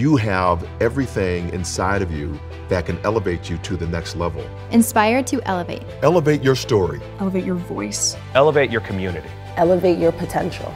you have everything inside of you that can elevate you to the next level. Inspired to elevate. Elevate your story. Elevate your voice. Elevate your community. Elevate your potential.